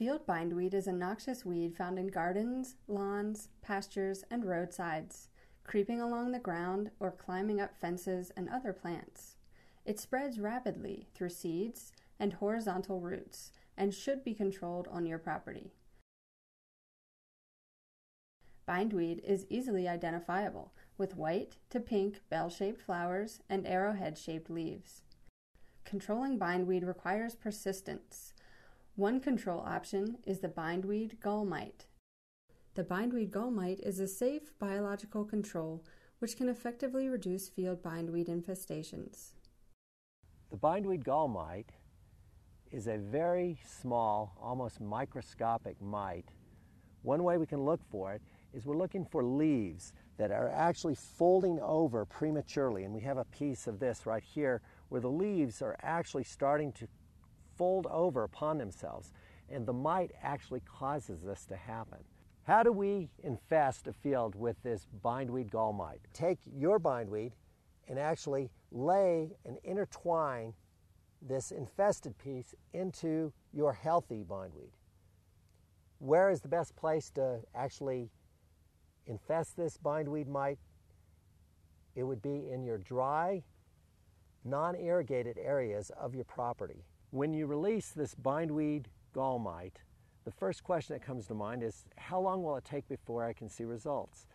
Field bindweed is a noxious weed found in gardens, lawns, pastures, and roadsides, creeping along the ground or climbing up fences and other plants. It spreads rapidly through seeds and horizontal roots and should be controlled on your property. Bindweed is easily identifiable with white to pink bell shaped flowers and arrowhead shaped leaves. Controlling bindweed requires persistence one control option is the bindweed gall mite. The bindweed gall mite is a safe biological control which can effectively reduce field bindweed infestations. The bindweed gall mite is a very small, almost microscopic mite. One way we can look for it is we're looking for leaves that are actually folding over prematurely. And we have a piece of this right here where the leaves are actually starting to fold over upon themselves, and the mite actually causes this to happen. How do we infest a field with this bindweed gall mite? Take your bindweed and actually lay and intertwine this infested piece into your healthy bindweed. Where is the best place to actually infest this bindweed mite? It would be in your dry, non irrigated areas of your property. When you release this bindweed gall mite, the first question that comes to mind is how long will it take before I can see results?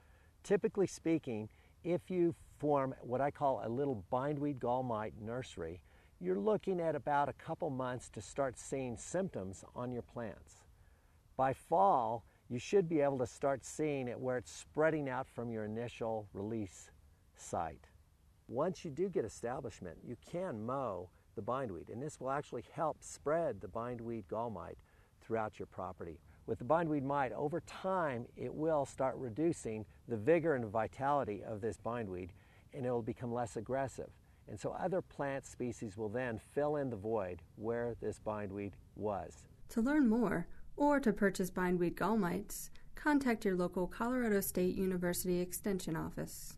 Typically speaking, if you form what I call a little bindweed gall mite nursery, you're looking at about a couple months to start seeing symptoms on your plants. By fall, you should be able to start seeing it where it's spreading out from your initial release site. Once you do get establishment, you can mow the bindweed. And this will actually help spread the bindweed gall mite throughout your property. With the bindweed mite, over time, it will start reducing the vigor and vitality of this bindweed and it will become less aggressive. And so other plant species will then fill in the void where this bindweed was. To learn more or to purchase bindweed gall mites, contact your local Colorado State University Extension office.